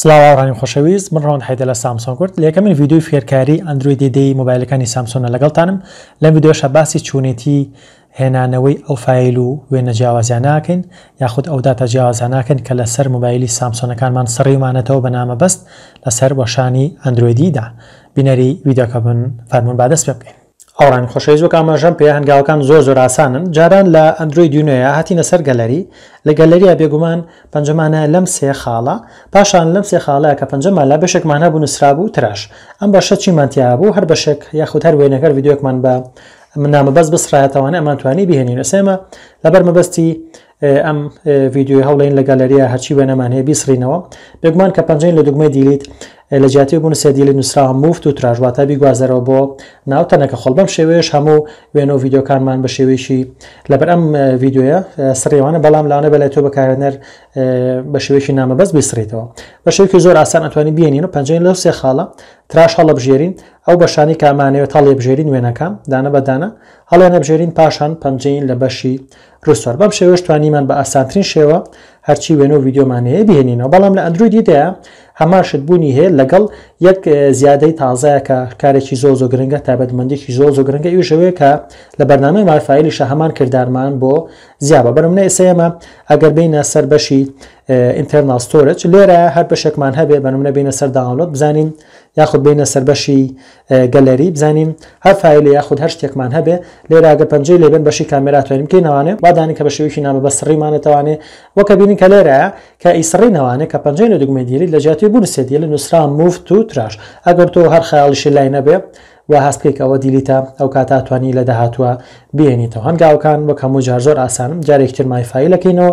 سڵاو ئاڕامی خۆشەویست من ڕەوەند حەیدە لە سامسۆن کورد لە یەکەمین ڤیدیۆی فێرکاری ئەندرۆیدی دەی مۆبایلەکانی سامسۆنە لەگەڵتانم لەم ڤیدیۆشە باسی چۆنێتی هێنانەوەی ئەو فایل و وێنە جیاوازیانە ئەکەین یاخود ئەو داتا جیاوازانە ئەکەین کە لەسەر مۆبایلی سامسۆنەکانمان سڕیومانەتەوە بە نامەبەست لەسەر وەشانی ئەندرۆیدیدا بینەری ڤیدیۆکە بن فەرموون با دەست پێ بکەین ئەوڕانی خۆشەویست وەک ئاماژەم پێ هەنگاوەکان زۆر زۆر ئاسانن جاران لە ئەندروید یونەیە هاتینە سەر گەلەری لە گەلەریا بێگومان پەنجەمانە لەم سێ خاڵە پاشان لەم سێ خاڵەیە کە پەنجەمان لە بەشێکمان هەبوو نووسرابوو تراش ئەم بەشە چیمان تیا بوو هەر بەشێک یاخود هەر وێنەکەر یددیوەکمان بە منامە بەس بسڕایەتەوانە ئەمان توانی بهێنین ئەسێمە لەبەر مەبەستی ئەم ڤیددیوی هەوڵین لە گالەریە هەرچی وێنەمان هەیە بیسڕینەوە بێگومان کە پەنجەین لە دوگمەی دیلیت لە جیاتی بوون سێ دیلی نووسراوە موفت و تراژ واتە بیگوازەرەوە بۆ ناو تەنەکە خۆڵ بەم شێوەیەش هەموو وێنە و ڤیددیوکانمان بە شێوەیەکی لەبەر ئەم ڤیددیوە سڕێوانە بەڵام لاوانە بەلای تۆ بەکارێنەر بە شێوەیەکی نامە بەس بیسڕیتەوە بە شێوکی زۆر ئاسان ئەتوانی بینین و پەنجەین لەو سێ خاڵە تراش هەڵە بژێرین ئەو بەشانی کامانەوە تاڵێ بژێرین وێنەکان دانە بەدانە هەڵێنە بژێرین پاشان پەنجەین لە بەشی ڕیستۆر بەم شێوەش توانیمان بە ئاسانترین شێوە هەرچی وێنە و ڤیددیۆمان هەیە بهێنینەوە بەڵام لە ئەندرویدیداە هەمان شت بوونی هەیە لەگەڵ یەک زیادەی تازایە کە کارێکی زۆ زۆ گرنگە تابەتمەندێکی زۆ زۆ گرنگە ئیوشەوەیە کە لە بەرنامەی مارفاایلیشە هەمان کردارمان بۆ زیابە بەرم نە ئێسەیەمە ئەگەر بینە سەر بەشی ئینتەرنال ستۆرج لێرە هەر بەشێکمان هەبێ بەنم نەبینە سەر داڵۆت بزانین یاخود بینە سەر بەشی گەلەری بزانین هەر فایلێ یاخود هەر شتێکمان هەبێ لێرە گەر پەنجەی لێبێن بەشی کامێرا توانین بکەینەوانێ وا دانی کە بە شێوەیەکی نامەبەست سڕیمانێتەوانێ وە کە بینین کە لێرەیە کە ئی سڕینەوانێ کە پەنجەی لە دوگمەی دیلیت لە جیاتی بنوسێ دیلی نوسرا موف تو تراش ئەگەر تۆ هەر خەیاڵیشی لای نەبێ و هەست بکەی کە ئەوە دیلیتە ئەو کاتە توانی لە داهاتووە بێنیتەوە هەنگاوەکان وەک هەموو جار زۆر ئاسانن جارێکی تر مای فایل ئەکەینەوە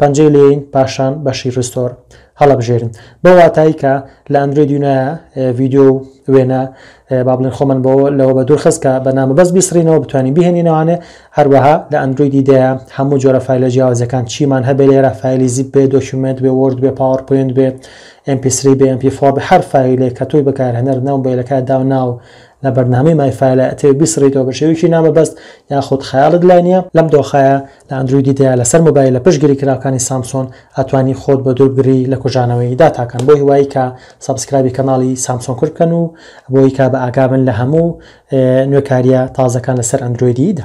پەنجەی لێین پاشان بەشی ڕیستۆر هەڵەبژێرین بەو واتایی کە لە ئەندرۆید یونایە ڤیدیۆ و وێنە با بڵێن خۆمان بۆ لەوە بە دوورخست کە بە نامە بەس بیسڕینەوە بتوانین بهێنینەوانێ هەروەها لە ئەندرویدی دەیە هەموو جۆرە فیلە جیاوازەکان چیمان هەبێ لێرە فیلی زیب بێ دۆکیومنت بێ وۆرد بێ پاوەڕ پوێنت بێ MP3 بێ MP4 بە هەر فیلێک کە تۆی بەکارهێنەر ناو بەیلەکە داو ناو لە بەرنامەی مایفاایلە ئەتێ بیسڕیتەوە بە شێوکی نامە بەست یاخود خیاڵت لای نیە لەم دۆخایە لە ئەندرویدی دەیە لەسەر مۆبایلە پشگری کراوکانی سامسۆن ئەتوانی خۆت بۆ دور بگری لە کوژانەوەی داتاکان بۆ هیوایی کە سەبسکرابی کەناڵی سامسۆن کورد بکەن و بۆی کە بە ئاگابن لە هەموو نوێکاریە تازەکان لەسەر ئەندرویدی دە.